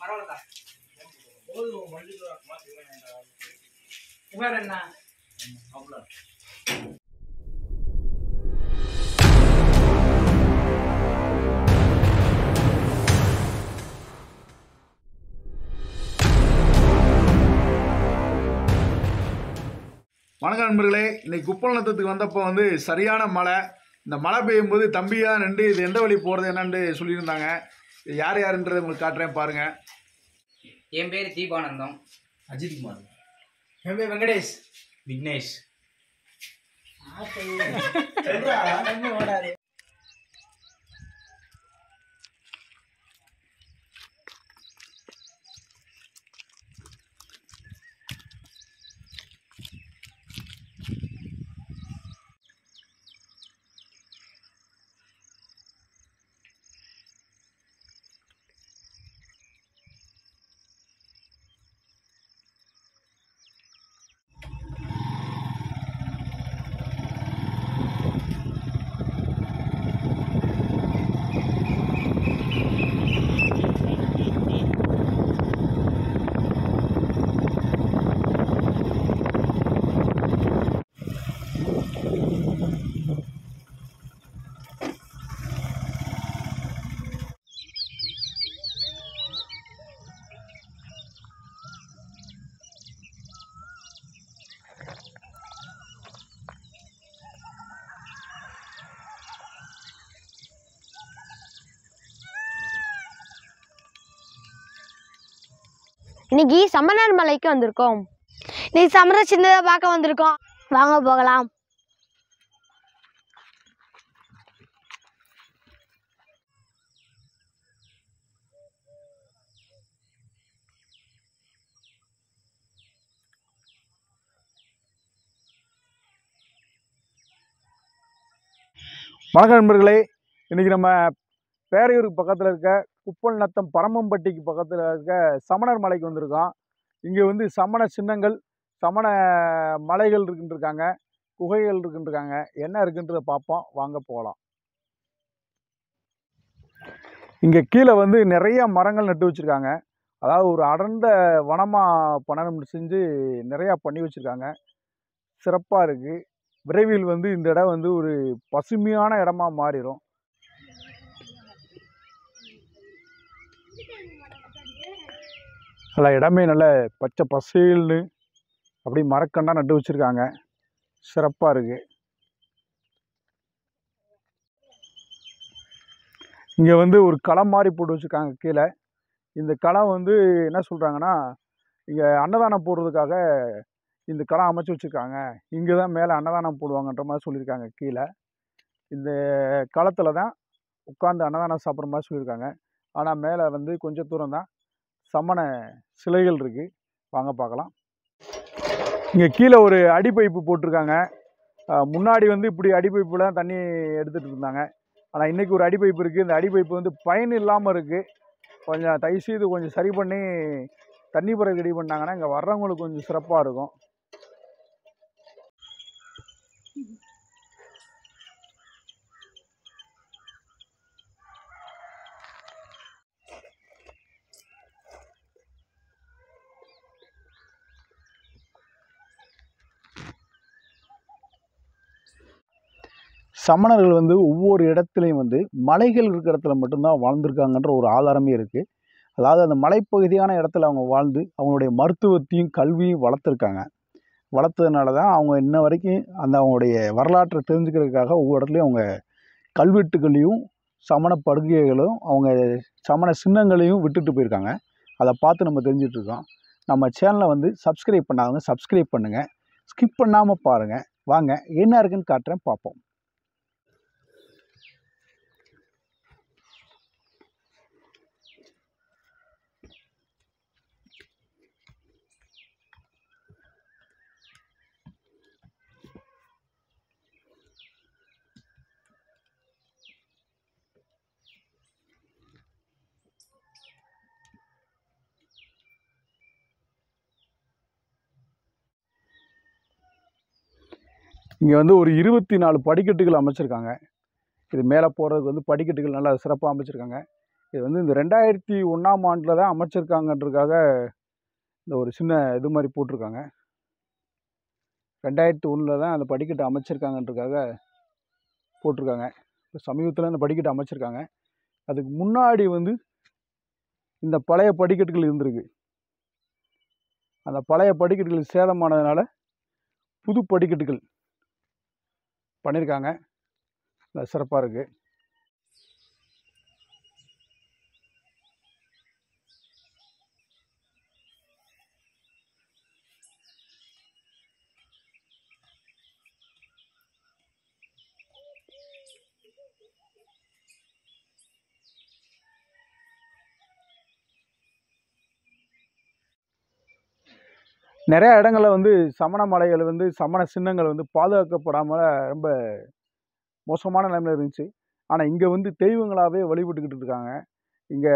பரவாயில்லக்கா வணக்கம் நண்பர்களே இன்னைக்கு குப்பல் நத்தத்துக்கு வந்தப்போ வந்து சரியான மழை. இந்த மழை பெய்யும் போது தம்பியா நின்று இது எந்த வழி போகிறது என்னன்னு சொல்லியிருந்தாங்க. யார் யாருன்றதை உங்களுக்கு காட்டுறேன் பாருங்க. என் பேர் தீபானந்தம். அஜித் குமார். என் பேர் வெங்கடேஷ். விக்னேஷ். இன்னைக்கு சமணர் மலைக்கு வந்திருக்கோம். இன்னைக்கு சமர சின்னதை பார்க்க வந்திருக்கோம். வாங்க போகலாம். வணக்கம் நண்பர்களே. இன்னைக்கு நம்ம பேரையூருக்கு பக்கத்தில் இருக்க குப்பல் நத்தம் பரமம்பட்டிக்கு பக்கத்தில் இருக்க சமணர் மலைக்கு வந்திருக்கோம் இங்கே வந்து சமண சின்னங்கள் சமண மலைகள் இருக்குன்ட்ருக்காங்க குகைகள் இருக்குன்னு இருக்காங்க என்ன இருக்குன்றதை பார்ப்போம். வாங்க போகலாம். இங்கே கீழே வந்து நிறைய மரங்கள் நட்டு வச்சுருக்காங்க. அதாவது ஒரு அடர்ந்த வனமாக பணம் செஞ்சு நிறையா பண்ணி வச்சுருக்காங்க. சிறப்பாக இருக்குது விரைவில் வந்து இந்த இடம் வந்து ஒரு பசுமையான இடமா மாறிடும். நல்ல இடமே நல்ல பச்சை பசேல்னு அப்படி மரக்கண்டாக நட்டு வச்சுருக்காங்க. சிறப்பாக இருக்குது இங்கே வந்து ஒரு களம் மாதிரி போட்டு வச்சுருக்காங்க கீழே. இந்த களம் வந்து என்ன சொல்கிறாங்கன்னா இங்கே அன்னதானம் போடுறதுக்காக இந்த களம் அமைச்சு வச்சுருக்காங்க. இங்கே தான் மேலே அன்னதானம் போடுவாங்கன்ற மாதிரி சொல்லியிருக்காங்க கீழே. இந்த களத்தில் தான் உட்காந்து அன்னதானம் சாப்பிட்ற மாதிரி சொல்லியிருக்காங்க. ஆனால் மேலே வந்து கொஞ்சம் தூரம் தான் சம்மண சிலைகள் இருக்குது வாங்க பார்க்கலாம் இங்கே கீழே ஒரு அடிப்பைப்பு போட்டிருக்காங்க. முன்னாடி வந்து இப்படி அடிப்பைப்பில் தான் தண்ணி எடுத்துகிட்டு இருந்தாங்க. ஆனால் இன்றைக்கி ஒரு அடிப்பைப்பு இருக்குது இந்த அடிப்பைப்பு வந்து பயன் இல்லாமல் இருக்குது கொஞ்சம் தயவுசெய்து கொஞ்சம் சரி பண்ணி தண்ணி பிறகு ரெடி பண்ணாங்கன்னா இங்கே வர்றவங்களுக்கு கொஞ்சம் சிறப்பாக இருக்கும். சமணர்கள் வந்து ஒவ்வொரு இடத்துலையும் வந்து மலைகள் இருக்கிற இடத்துல மட்டும்தான் வாழ்ந்திருக்காங்கன்ற ஒரு ஆதாரமே இருக்குது அதாவது அந்த மலைப்பகுதியான இடத்துல அவங்க வாழ்ந்து அவங்களுடைய மருத்துவத்தையும் கல்வியும் வளர்த்துருக்காங்க. வளர்த்ததுனால தான் அவங்க இன்ன வரைக்கும் அந்த அவங்களுடைய வரலாற்றை தெரிஞ்சுக்கிறதுக்காக ஒவ்வொரு இடத்துலையும் அவங்க கல்வெட்டுகளையும் சமண படுகைகளும் அவங்க சமண சின்னங்களையும் விட்டுட்டு போயிருக்காங்க. அதை பார்த்து நம்ம தெரிஞ்சிட்ருக்கோம் நம்ம சேனலை வந்து சப்ஸ்கிரைப் பண்ணாதவங்க சப்ஸ்கிரைப் பண்ணுங்கள் ஸ்கிப் பண்ணாமல் பாருங்கள் வாங்க என்ன இருக்குன்னு காட்டுறேன் பார்ப்போம். இங்கே வந்து ஒரு இருபத்தி நாலு படிக்கட்டுகள் அமைச்சிருக்காங்க. இது மேலே போகிறதுக்கு வந்து படிக்கட்டுகள் நல்லா சிறப்பாக அமைச்சிருக்காங்க. இது வந்து இந்த ரெண்டாயிரத்தி ஒன்றாம் ஆண்டில் தான் அமைச்சிருக்காங்கன்றதுக்காக இந்த ஒரு சின்ன இது மாதிரி போட்டிருக்காங்க. ரெண்டாயிரத்தி ஒன்றில் தான் அந்த படிக்கட்டு அமைச்சிருக்காங்கன்றதுக்காக போட்டிருக்காங்க. இப்போ சமீபத்தில் இந்த படிக்கட்டு அமைச்சிருக்காங்க. அதுக்கு முன்னாடி வந்து இந்த பழைய படிக்கட்டுகள் இருந்திருக்கு. அந்த பழைய படிக்கட்டுகள் சேதமானதுனால புது படிக்கட்டுகள் பண்ணியிருக்காங்க சிறப்பாக இருக்குது நிறையா இடங்களில் வந்து சமண மலைகள் வந்து சமண சின்னங்கள் வந்து பாதுகாக்கப்படாமல் ரொம்ப மோசமான நிலைமையில் இருந்துச்சு. ஆனால் இங்கே வந்து தெய்வங்களாகவே வழிபட்டுக்கிட்டு இருக்காங்க. இங்கே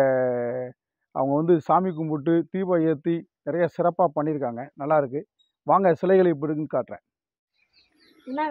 அவங்க வந்து சாமி கும்பிட்டு தீபம் ஏற்றி நிறைய சிறப்பாக பண்ணியிருக்காங்க. நல்லா இருக்கு. வாங்க சிலைகளை இப்படி இருக்குன்னு காட்டுறேன். என்ன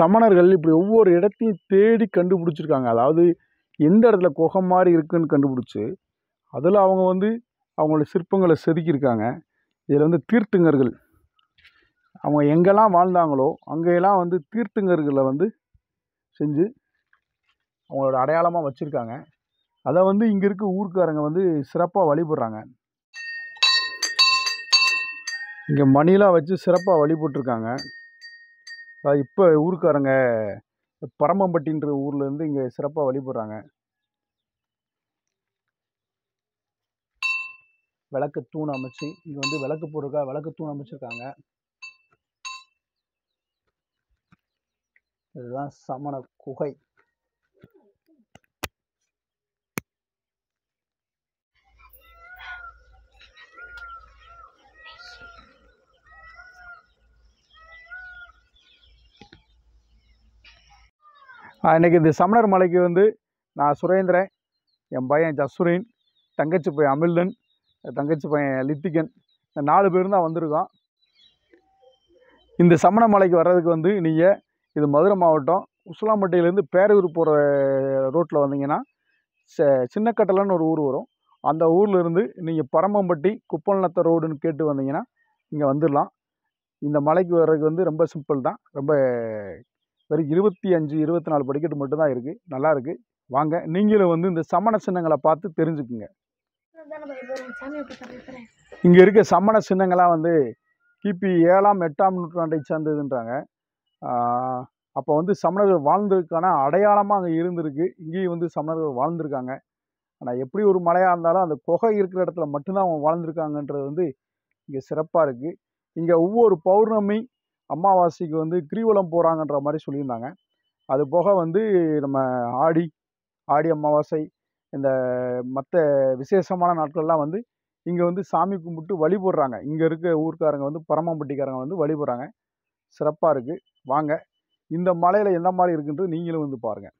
சமணர்கள் இப்படி ஒவ்வொரு இடத்தையும் தேடி கண்டுபிடிச்சிருக்காங்க. அதாவது எந்த இடத்துல குகை மாதிரி இருக்குன்னு கண்டுபிடிச்சி அதில் அவங்க வந்து அவங்களோட சிற்பங்களை செதுக்கியிருக்காங்க. இதில் வந்து தீர்த்துங்கர்கள். அவங்க எங்கெல்லாம் வாழ்ந்தாங்களோ அங்கெல்லாம் வந்து தீர்த்துங்கர்களை வந்து செஞ்சு அவங்களோட அடையாளமாக வச்சுருக்காங்க. அதை வந்து இங்கே இருக்க ஊர்க்காரங்க வந்து சிறப்பாக வழிபடுறாங்க. இங்கே மணிலாம் வச்சு சிறப்பாக வழிபட்டுருக்காங்க. இப்போ ஊருக்காரங்க பரமம்பட்டின்ற ஊர்லேருந்து இங்கே சிறப்பாக வழிபடுறாங்க. விளக்கு தூண் அமைச்சு இங்கே வந்து விளக்கு போடுறதுக்காக விளக்கு தூண் அமைச்சிருக்காங்க. இதுதான் சமண குகை. இன்றைக்கி இன்னைக்கு இந்த சமணர் மலைக்கு வந்து நான் சுரேந்திரன் என் பையன் ஜசுரின் தங்கச்சி பையன் அமிழ்தன் தங்கச்சி பையன் லித்திகன் இந்த நாலு பேரும் தான் வந்திருக்கோம். இந்த சமண மலைக்கு வர்றதுக்கு வந்து நீங்கள் இது மதுரை மாவட்டம் உசிலாம்பட்டியிலேருந்து பேரூர் போகிற ரோட்டில் வந்தீங்கன்னா ச சின்னக்கட்டலன்னு ஒரு ஊர் வரும். அந்த ஊர்லேருந்து நீங்கள் பரமம்பட்டி குப்பல்நத்த ரோடுன்னு கேட்டு வந்தீங்கன்னா இங்கே வந்துடலாம் இந்த மலைக்கு வர்றதுக்கு வந்து ரொம்ப சிம்பிள் தான். ரொம்ப வெறும் இருபத்தி அஞ்சு இருபத்தி நாலு படிக்கட்டு மட்டும்தான் இருக்குது நல்லா இருக்குது வாங்க நீங்களும் வந்து இந்த சமண சின்னங்களை பார்த்து தெரிஞ்சுக்குங்க. இங்கே இருக்க சமண சின்னங்களாம் வந்து கிபி ஏழாம் எட்டாம் நூற்றாண்டை சேர்ந்ததுன்றாங்க. அப்போ வந்து சமணர்கள் வாழ்ந்ததுக்கான அடையாளமாக அங்கே இருந்திருக்கு. இங்கேயும் வந்து சமணர்கள் வாழ்ந்திருக்காங்க. ஆனால் எப்படி ஒரு மலையாக இருந்தாலும் அந்த குகை இருக்கிற இடத்துல மட்டும்தான் அவங்க வாழ்ந்திருக்காங்கன்றது வந்து இங்கே சிறப்பாக இருக்குது இங்கே ஒவ்வொரு பௌர்ணமி அமாவாசைக்கு வந்து கிரிவலம் போகிறாங்கன்ற மாதிரி சொல்லியிருந்தாங்க. அது போக வந்து நம்ம ஆடி ஆடி அமாவாசை இந்த மற்ற விசேஷமான நாட்கள்லாம் வந்து இங்கே வந்து சாமி கும்பிட்டு வழிபடுறாங்க இங்கே இருக்க ஊர்க்காரங்க வந்து பரமம்பட்டிக்காரங்க வந்து வழிபடுறாங்க சிறப்பாக இருக்குது வாங்க. இந்த மலையில் எந்த மாதிரி இருக்குன்றது நீங்களும் வந்து பாருங்கள்